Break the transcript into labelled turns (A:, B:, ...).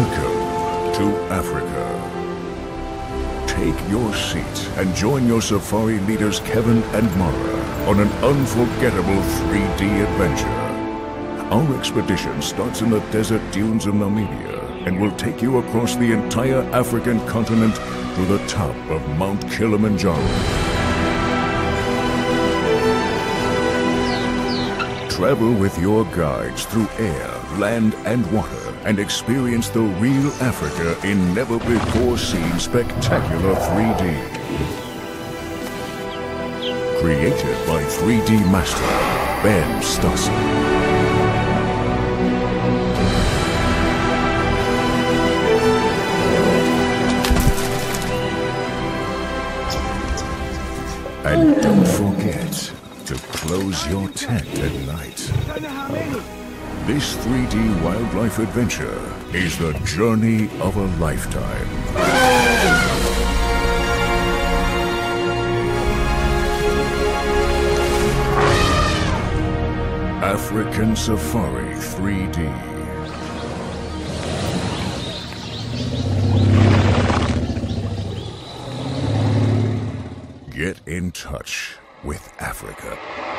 A: Welcome to Africa. Take your seat and join your safari leaders Kevin and Mara on an unforgettable 3D adventure. Our expedition starts in the desert dunes of Namibia and will take you across the entire African continent to the top of Mount Kilimanjaro. Travel with your guides through air, land, and water and experience the real Africa in never before seen spectacular 3D. Created by 3D master Ben Stassen. And don't forget to close your tent at night. This 3D wildlife adventure is the journey of a lifetime. African Safari 3D. Get in touch with Africa.